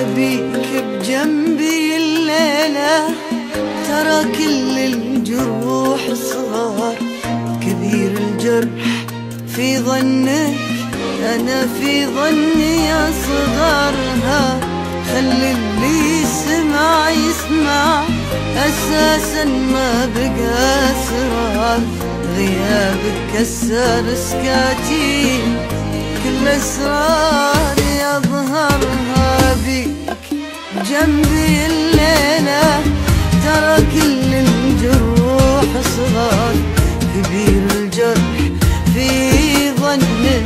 أبيك بجنبي الليلة ترى كل الجروح صغار. كبير الجرح في ظنك أنا في ظني صغارها خلي اللي يسمع يسمع أساسا ما بقى أسرار. غيابك كسر سكاتي كل أسرار. بي الجرح في ظنك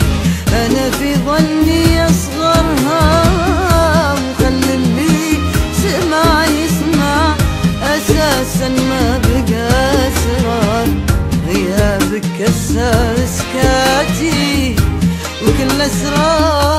أنا في ظني أصغرها. وخلي اللي سمع يسمع أساسا ما بقى أسرار. غيابك كسر سكاتي وكل أسرار.